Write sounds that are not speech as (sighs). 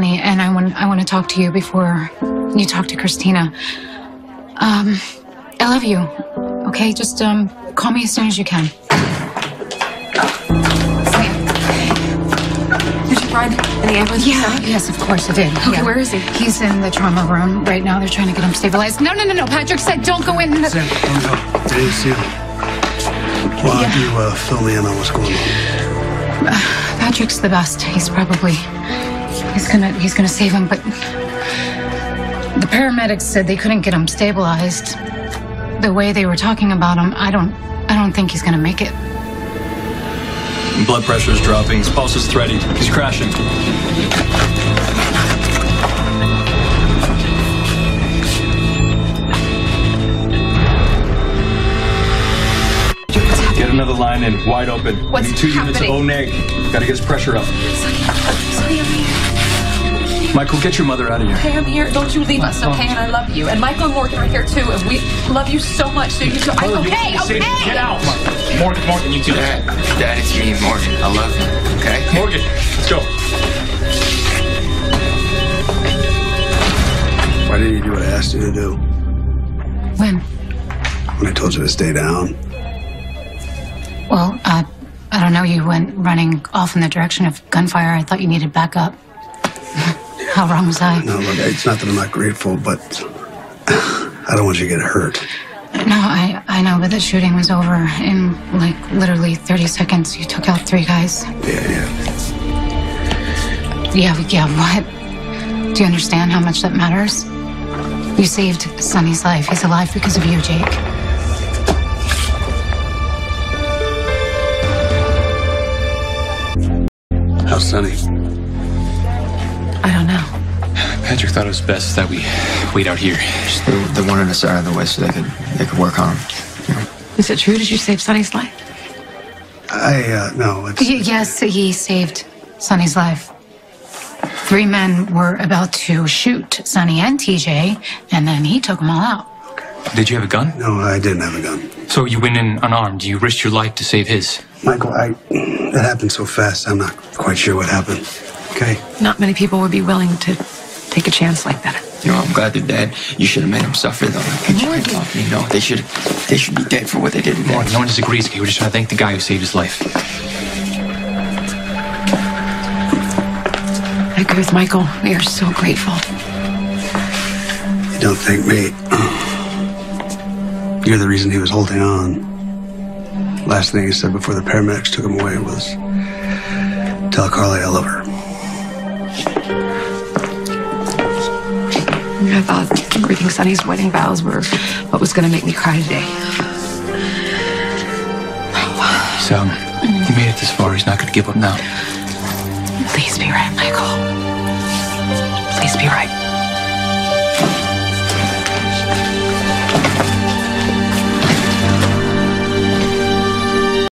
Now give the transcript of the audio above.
Sonny, and I want I want to talk to you before you talk to Kristina. Um, I love you. Okay, just um, call me as soon as you can. Did you ride in the ambulance? Yeah, Sonny? yes, of course I did. Okay, Yeah. where is he? He's in the trauma room right now. They're trying to get him stabilized. No, no, no, no. Patrick said don't go in. Sam, don't go. Didn't see him. Why don't you uh, fill me in on what's going on? (sighs) Patrick's the best. He's probably he's gonna he's gonna save him, but the paramedics said they couldn't get him stabilized. The way they were talking about him, I don't I don't think he's gonna make it. Blood pressure is dropping. His pulse is thready. He's crashing. Get another line in, wide open. What's Need two units of happening? O-neg. Gotta get his pressure up. Sonny, I'm here. Michael, get your mother out of here. Okay, I'm here. Don't you leave us, okay? And I love you. And Michael and Morgan are here too. And we love you so much. So you too. I'm okay, okay. Get out! Morgan, Morgan, you too. Dad, Dad, it's me, Morgan. I love you. Okay? Morgan, let's go. Why didn't you do what I asked you to do When? when I told you to stay down? Well, uh, I don't know. You went running off in the direction of gunfire. I thought you needed backup. How wrong was I? No, look, it's not that I'm not grateful, but I don't want you to get hurt. No, I I know, but the shooting was over in like literally 30 seconds. You took out three guys. Yeah, yeah. Yeah, yeah. What? Do you understand how much that matters? You saved Sonny's life. He's alive because of you, Jake. How's Sonny? I don't know. Patrick thought it was best that we wait out here. Just they, they wanted us out of the way so they could they could work on him. Is it true? Did you save Sonny's life? I, uh, no, it's. Y- yes, he saved Sonny's life. Three men were about to shoot Sonny and TJ, and then he took them all out. Did you have a gun? No, I didn't have a gun. So you went in unarmed. You risked your life to save his. Michael, I. That happened so fast, I'm not quite sure what happened. Okay? Not many people would be willing to take a chance like that. You know, I'm glad they're dead. You should have made them suffer though. Like, Morgan. You know, they should they should be dead for what they did to Morgan, no one disagrees. Okay, we're just trying to thank the guy who saved his life. I agree with Michael. We are so grateful. You don't thank me. (clears throat) You're the reason he was holding on. Last thing he said before the paramedics took him away was, tell Carly I love her. I thought reading Sonny's wedding vows were what was going to make me cry today. So, he made it this far. He's not going to give up now. Please be right, Michael. Please be right.